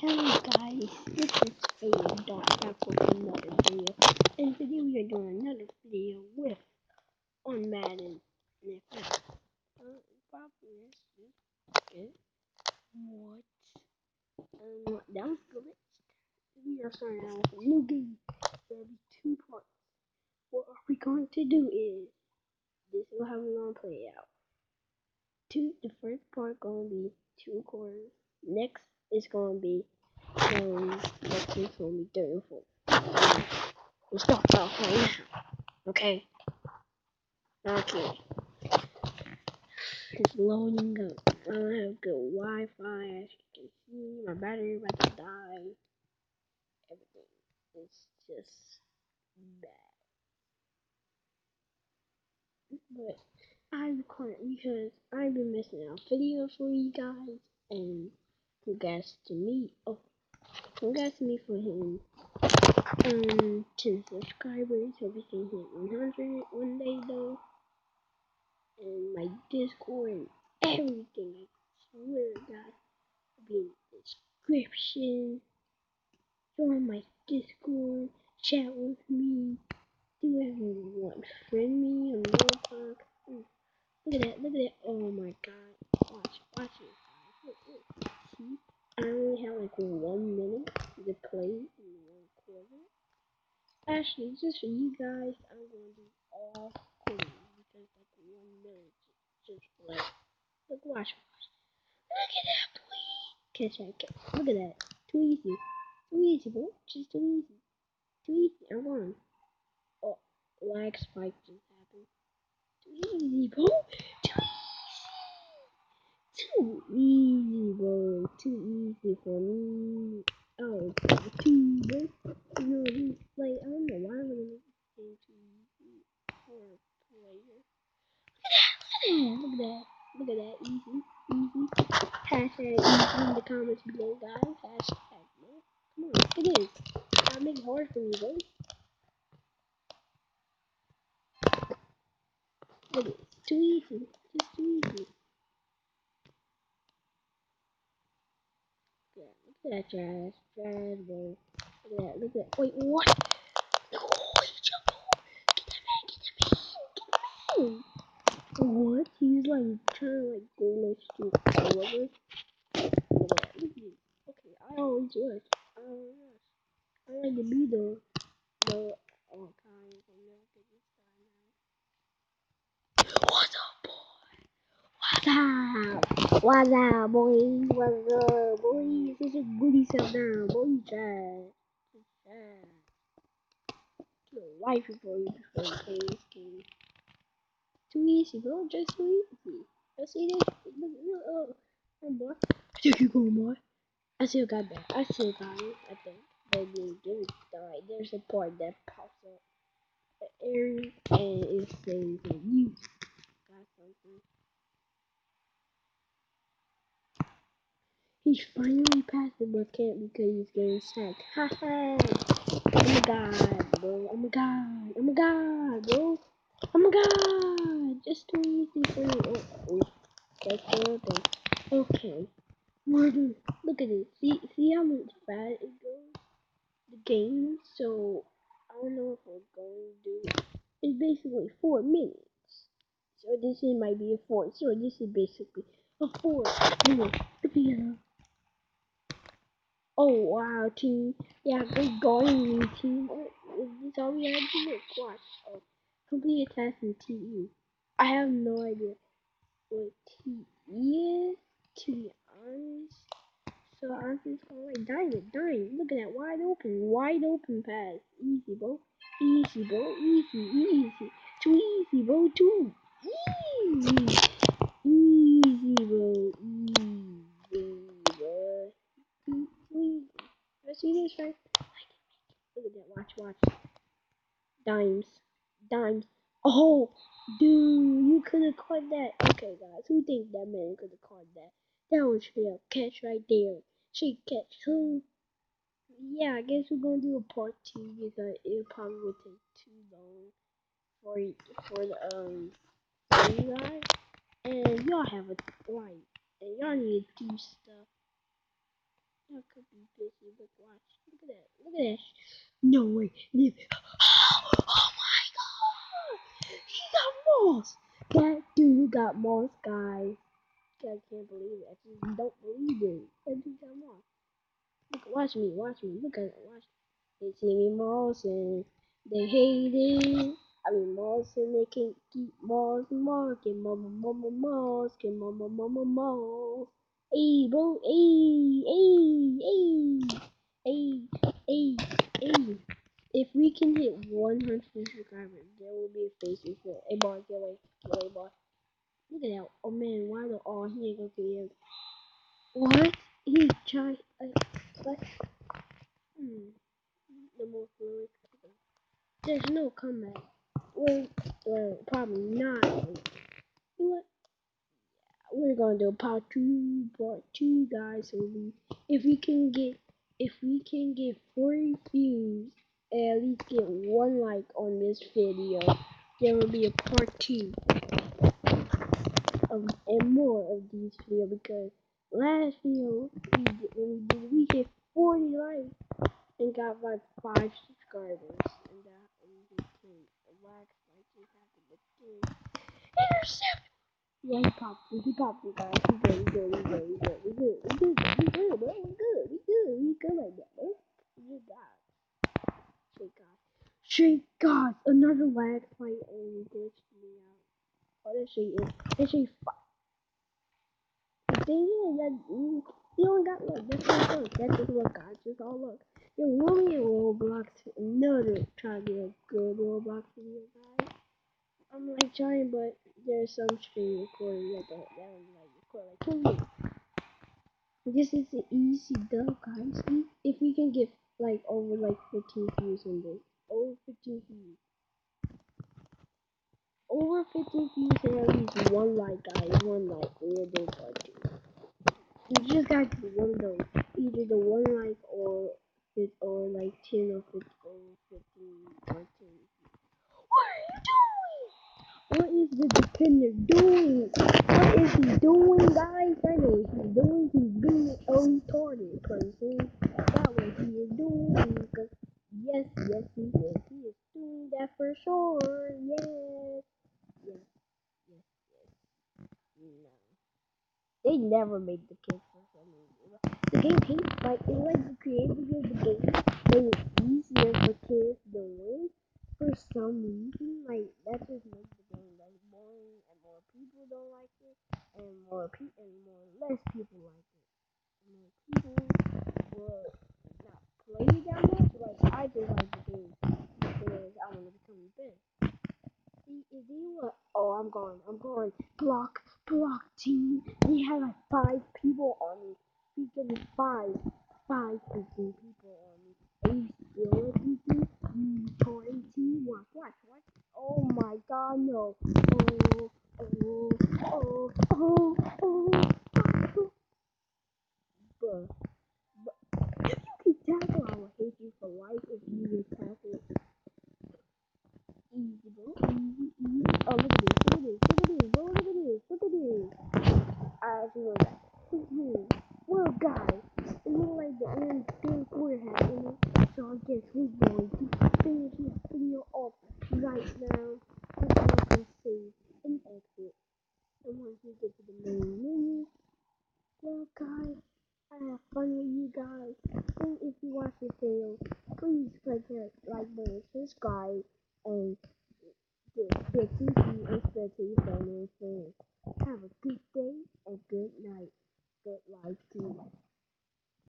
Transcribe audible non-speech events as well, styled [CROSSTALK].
Hello guys, this is Dot back with another video. And today we are doing another video with on Madden NFL. Uh, probably good. What? Um, that was glitched. We are starting out with a new game. There'll be two parts. What are we going to do is this is how we're gonna play it out. Two, the first part gonna be two quarters. Next is gonna be um, next is gonna be we'll start off right now. Okay. Okay. It's loading up. I don't have good Wi-Fi, as you can see. My battery about to die. Everything is just bad. But I'm recording because I've been missing out videos for you guys, and congrats to me. Oh, congrats to me for hitting um 10 subscribers. Everything hit 100 one day though, and my Discord and everything. I swear to God, will be in the description. Join my Discord, chat with me, do whatever you want. Friend me on Roblox. Look at that, look at that. Oh my god. Watch, watch it. Look, look. See? I only have like one minute to play in one quarter. Actually, just for you guys, I'm gonna do all quarters because like one minute just, like look watch watch. Look at that boy. Catch that catch. Look at that. Too easy. Too easy, bro. Just too easy. Too easy. I'm on. Oh lag spike just happened. Too easy, bro. Too easy. too easy, bro. Too easy for me. Oh, too bro. You know, these, like, I don't know why I'm gonna make this game too easy for a player. Look at that. Look at that. Easy. Easy. Hashtag easy in the comments below, guys. Hashtag, man. Come on, look at this. I'll make it hard for you, bro. Look at. Too easy. Just too easy. Yeah, look at that trash. Trash, bro. Look at that. Look at that. Wait, what? No, he jumped over. Get the man. Get the man. Get the man. What? He's like trying to like go next to Oliver. Look at that. Look at this. Okay, I always rush. I always rush. I like to be the the oh kind of this time. What's up, boy? What's up? What's up, boy? What's up, boy? This is goody stuff now, boy. Chat. Chat. Get a life before you before you play this game. Too easy, bro. Just too easy. I see this. Look, look, oh, oh, boy. I think you going, boy. I still got that. I still got it. I think. But then there's die. There's a part that pops up the area and it says that you got something. He's finally passed it, but can't because he's getting sacked. Ha ha! Oh my god, bro. Oh my god. Oh my god, bro. Oh my god. Just too easy for you. Oh. That's okay. Okay. [LAUGHS] Look at it. See, see how much fast it goes? The game. So, I don't know if we're going to do. It's basically four minutes. So this is might be a four. So this is basically a four minute video. Oh wow, team. Yeah, good going, me, team. Oh, is this all we have to do? Watch. Oh, complete a task TE. I have no idea what TE is, to be honest. So I'm gonna like diamond, diamond. Look at that wide open, wide open pass. Easy, bro. Easy, bro. Easy, easy. Too easy, bro. Too easy. Easy, bro. Easy, bro. Easy. Let's see this, right? Look at that. Watch, watch. Dimes. Dimes. Oh, dude, you could have caught that. Okay, guys, who thinks that man could have caught that? That was a catch right there. She catch who? Yeah, I guess we're gonna do a part two because it probably would take too long for for the um for you guys. And y'all have a life, and y'all need to do stuff. Y'all could be busy, but watch. Look at that. Look at that. No way. Oh, [GASPS] oh my god! He got moss! That dude got moss, guys. I can't believe it. I just don't believe it. Dude got moss. Look, watch me, watch me. Look at it, watch. They see me and they hate it. I mean, and they can't keep moss, get mama, mama, moss, get mama, mama, moss. Hey, bro, hey, hey, hey, hey, hey, hey. If we can hit 100 subscribers, there will be a face reveal. Hey, boy, get away, get away, boy. Look at that. Oh man, why the oh he ain't gonna get. What? He tried like what? Hmm. The most lyric. There's no comeback. Well, well, probably not. You know what? We're gonna do part two, part two, guys. So we, if we can get, if we can get 40 views, and at least get one like on this video, there will be a part two of and more of these videos because last video we did, we hit 40 likes and got like five subscribers. And that hit 10 last like to get 10 intercept yeah he popped he popped it guys we good we good we good we good we good we good we good bro we good we good we good like that bro. We good shake god. Shake god. Another lag fight and glitched that shit is that shit the thing is that you, you don't got look. That's just look. That's just look, guys. Just all look. Yo, Willie and Roblox, another try to get a good Roblox video, guys. I'm like trying, but there's some screen recording that don't that like record like 20 minutes. This is an easy dub, guys. If we can get like over like 15 views on this, over 15 views. Over 50 views and at least one like, guys. One like. We are part two. You just got to one of those. Either the one like or it or like 10 or 15 or 15 or 10. What are you doing? What is the defender doing? What is he doing, guys? I know he's doing. He's being a retarded person. That's what he is doing. Cause yes, yes, he is. He is doing that for sure. Yes. Yes. Yes. Yes. No. They never made the kids for some reason. The game hates like it's like the creators of the game made it easier for kids to win for some reason. Like that just makes the game less boring and more people don't like it and more people and more less people like it. And more people will not play it that much. Like I just like the game because I want to become the. See, is he what? Oh, I'm going. I'm going. Block, block team. We have like five people on me. We get five, five fifteen people on me. Are you still people? You twenty? Watch, watch, watch. Oh my God, no. Oh, oh, oh, oh, oh. oh. Bruh. If you can tackle, I will hate you for life if you can tackle. Easy, bro. Easy, easy. Oh, look at this. Look at this. Look at this, bro. Look at this. Look at that. Well, guys, it looks like the end third quarter ended. So I guess we're going to finish this video off right now. I'm going to save and exit. And once we get to the main menu, well, guys, I have fun with you guys. And if you watch this video, please click that like button, subscribe, and the Have a good day and good night. Good life to you.